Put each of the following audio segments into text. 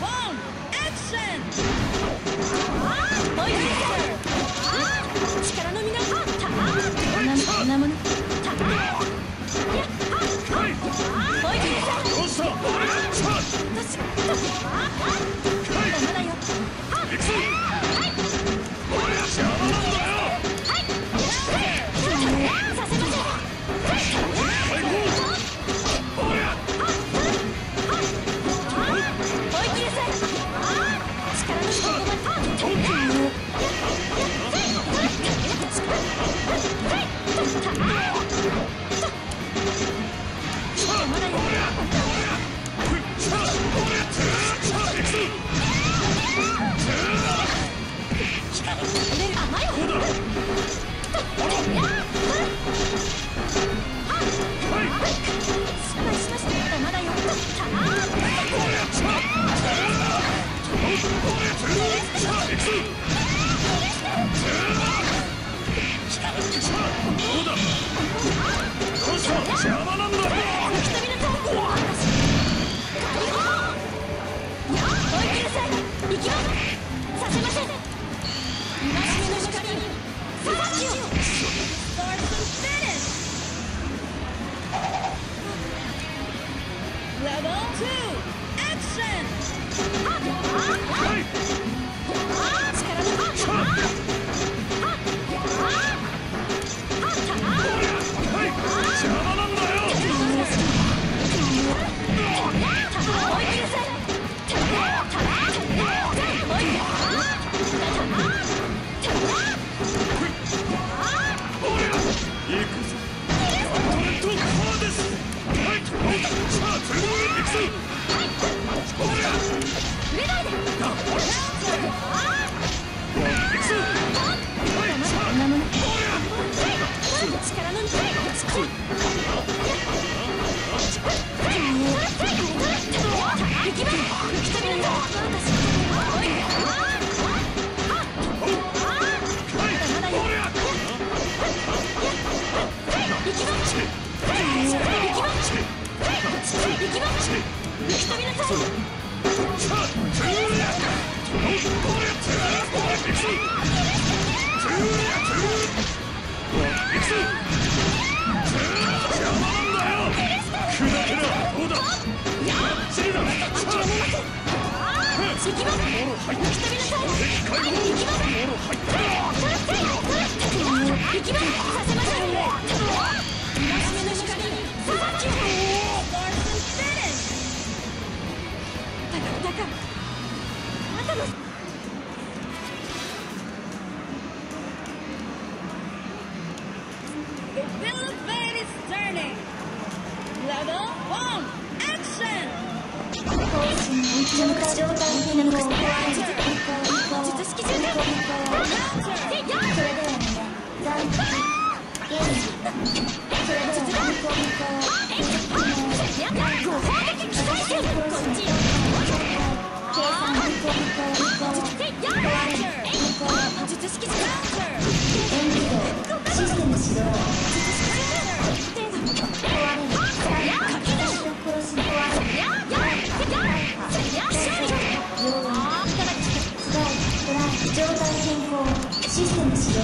One. Let's go! Level two, action! Let's go! 行きます。システム始ま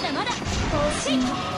だまだ欲しい。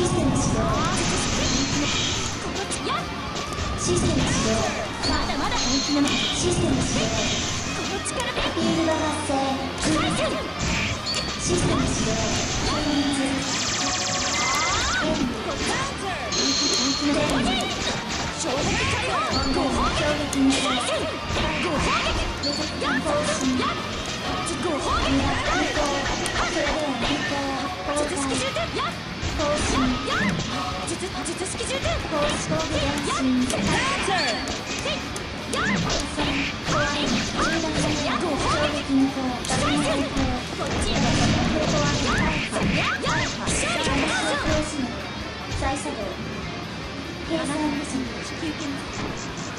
システム始動システム始動まだまだ本気なのシステム始動この力でフールド発生システム始動インご砲撃砲やっ！術式重点放射光でした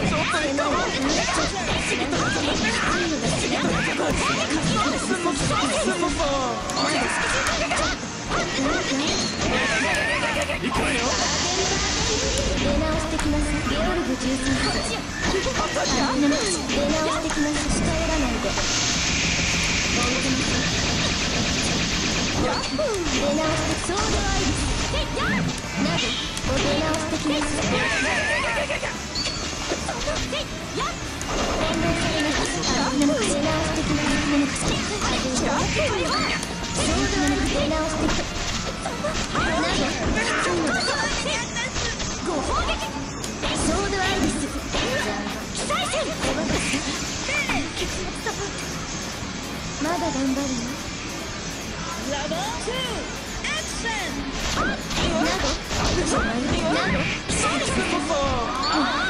直してきます。まだ頑張るよラボ2アクションなどなどなど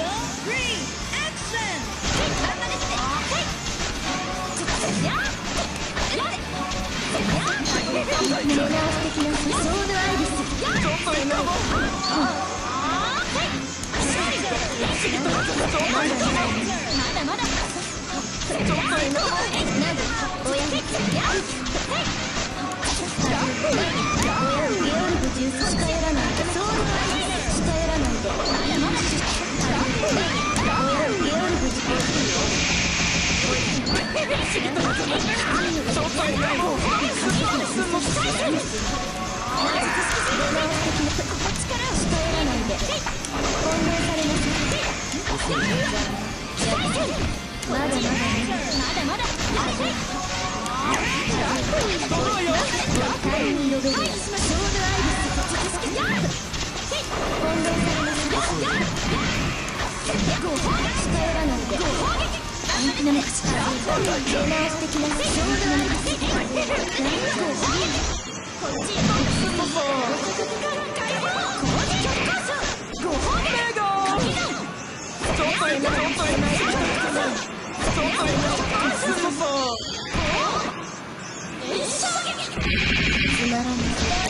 まだまだまだまだ。まだまだつまらない